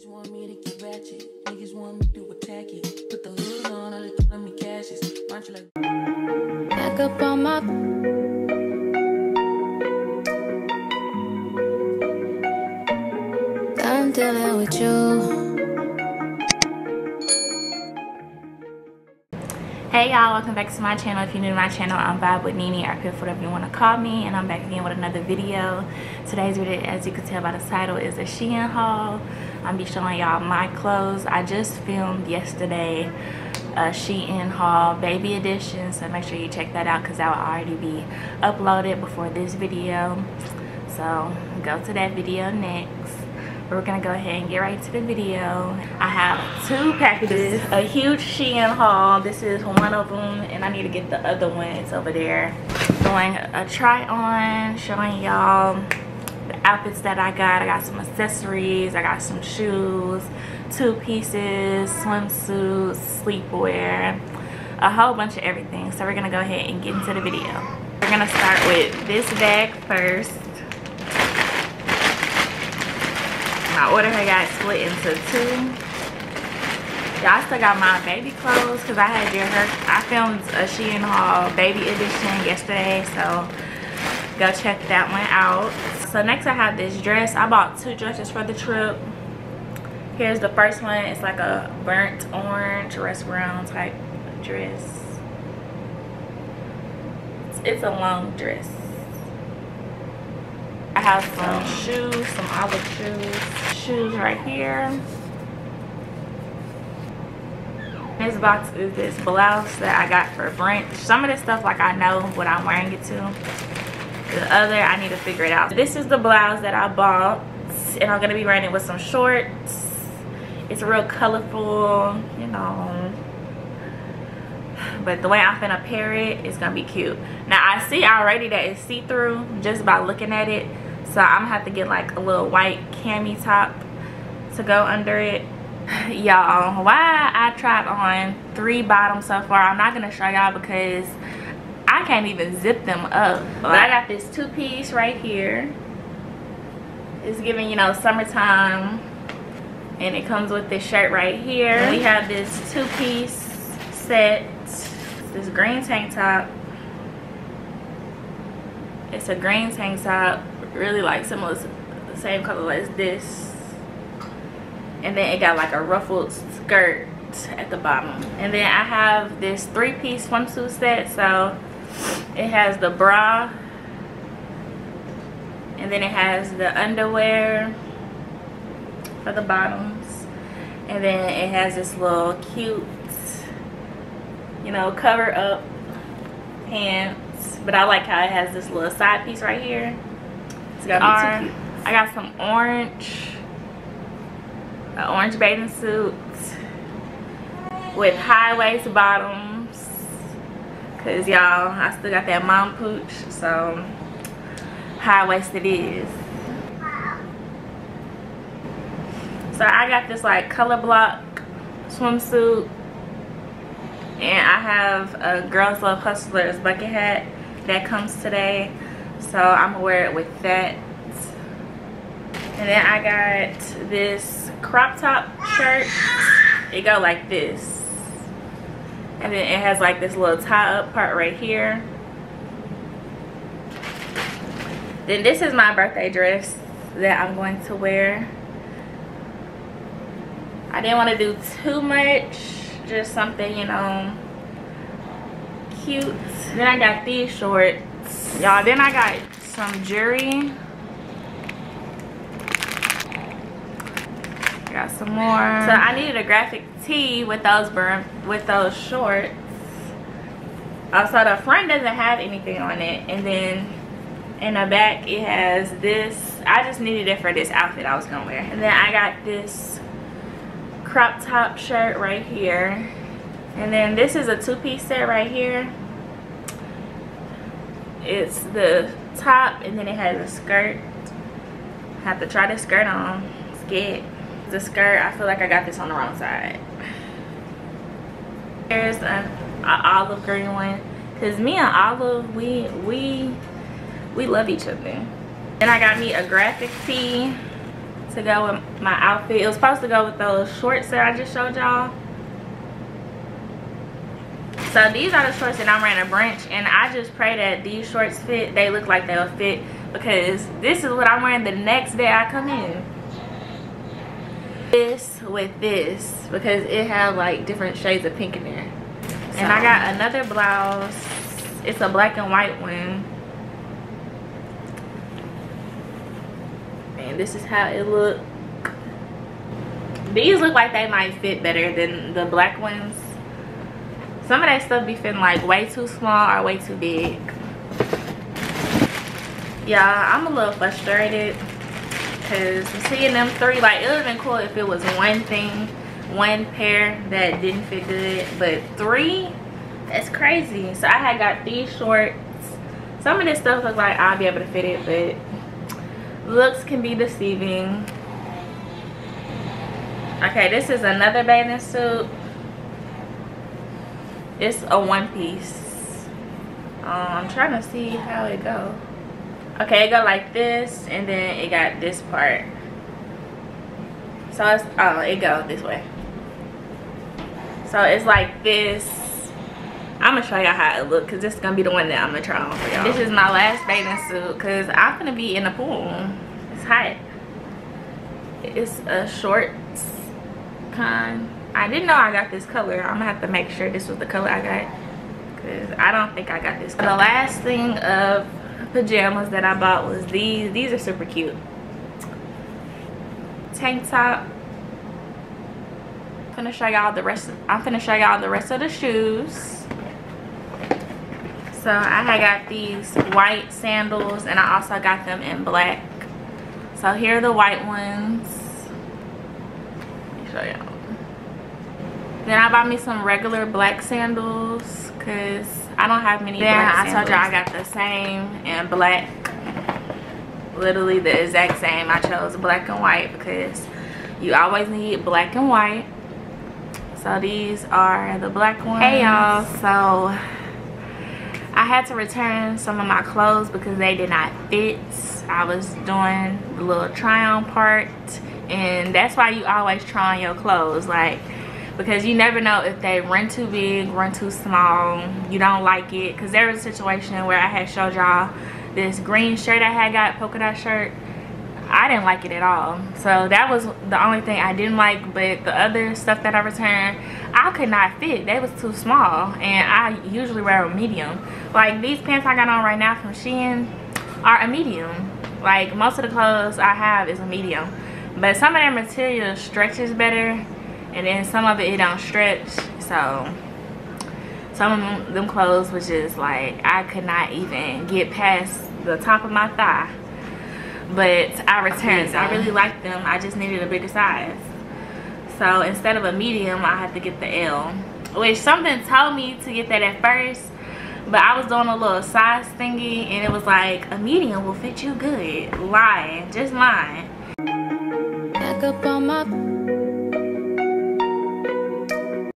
Niggas want me to get ratchet. Niggas want me to attack it. Put the hood on, all they calling me Cassius. Aren't you like? Back up on my Done dealing with you. Hey y'all, welcome back to my channel. If you're new to my channel, I'm Vibe with Nene or Piff, whatever you want to call me. And I'm back again with another video. Today's video, as you can tell by the title, is a Shein haul. I'm be showing y'all my clothes. I just filmed yesterday uh, a Shein haul baby edition. So make sure you check that out because that will already be uploaded before this video. So go to that video next we're gonna go ahead and get right to the video i have two packages a huge shein haul this is one of them and i need to get the other one it's over there doing a uh, try on showing y'all outfits that i got i got some accessories i got some shoes two pieces swimsuits sleepwear a whole bunch of everything so we're gonna go ahead and get into the video we're gonna start with this bag first my order had got split into two. Y'all still got my baby clothes because I had did her. I filmed a Shein haul baby edition yesterday, so go check that one out. So next I have this dress. I bought two dresses for the trip. Here's the first one. It's like a burnt orange, rust brown type dress. It's a long dress. I have some shoes, some olive shoes, shoes right here. This box is this blouse that I got for brunch. Some of this stuff, like I know what I'm wearing it to. The other, I need to figure it out. This is the blouse that I bought. And I'm to be wearing it with some shorts. It's real colorful, you know. But the way I'm finna pair it, it's going to be cute. Now, I see already that it's see-through just by looking at it so i'm gonna have to get like a little white cami top to go under it y'all why i tried on three bottoms so far i'm not gonna show y'all because i can't even zip them up. But i got this two-piece right here. It's giving you know summertime. And it comes with this shirt right here. We have this two-piece set. This green tank top. It's a green tank top. Really like similar the same color as this. And then it got like a ruffled skirt at the bottom. And then i have this three-piece swimsuit set so it has the bra and then it has the underwear for the bottoms and then it has this little cute you know cover up pants but i like how it has this little side piece right here it's gotta be too cute. I got some orange, an orange bathing suit with high waist bottoms. Cause y'all, I still got that mom pooch, so high waist it is. So I got this like color block swimsuit and I have a Girls Love Hustlers bucket hat that comes today so i'm gonna wear it with that. And then i got this crop top shirt. It go like this and then it has like this little tie up part right here. Then this is my birthday dress that i'm going to wear. I didn't want to do too much just something you know cute. Then i got these shorts. Y'all then i got some jewelry got some more. So i needed a graphic tee with those burn with those shorts. Uh, also the front doesn't have anything on it and then in the back it has this i just needed it for this outfit i was gonna wear. And then i got this crop top shirt right here. And then this is a two-piece set right here. It's the top and then it has a skirt. Have to try this skirt on. Scared the skirt i feel like i got this on the wrong side there's a, a olive green one because me and olive we we we love each other then i got me a graphic tee to go with my outfit. It was supposed to go with those shorts that I just showed y'all. So these are the shorts that I'm wearing to brunch and I just pray that these shorts fit. They look like they'll fit because this is what I'm wearing the next day I come in. This with this because it has like different shades of pink in there. So. And I got another blouse. It's a black and white one. And this is how it look. These look like they might fit better than the black ones. Some of that stuff be fitting like way too small or way too big. Yeah, I'm a little frustrated because seeing them three, like it would have been cool if it was one thing, one pair that didn't fit good, but three, that's crazy. So I had got these shorts. Some of this stuff looks like I'll be able to fit it, but looks can be deceiving. Okay, this is another bathing suit. It's a one piece. Um, I'm trying to see how it go okay it go like this and then it got this part. So it's oh it go this way. So it's like this. I'm gonna show y'all how it look because this is gonna be the one that i'm gonna try on for y'all. This is my last bathing suit because i'm gonna be in the pool. It's hot. It's a shorts kind i didn't know i got this color. I'm gonna have to make sure this was the color i got because i don't think i got this color. the last thing of pajamas that I bought was these. These are super cute. Tank top. I'm gonna show y'all the rest. Of, I'm gonna show y'all the rest of the shoes. So I had got these white sandals and I also got them in black. So here are the white ones. Let me show y'all. Then I bought me some regular black sandals because I don't have many then I told you I got the same in black. Literally the exact same. I chose black and white because you always need black and white. So these are the black ones. Hey y'all, so I had to return some of my clothes because they did not fit. I was doing the little try on part and that's why you always try on your clothes. Like because you never know if they run too big run too small you don't like it. Because there was a situation where i had showed y'all this green shirt i had got polka dot shirt. I didn't like it at all. So that was the only thing i didn't like. But the other stuff that i returned i could not fit. They was too small. And i usually wear a medium. Like these pants i got on right now from shein are a medium. Like most of the clothes i have is a medium. But some of their material stretches better and then some of it, it don't stretch so some of them clothes was just like I could not even get past the top of my thigh. But I returned I really liked them. I just needed a bigger size. So instead of a medium I had to get the L which something told me to get that at first but I was doing a little size thingy and it was like a medium will fit you good. Lying. Just lying. Back up on my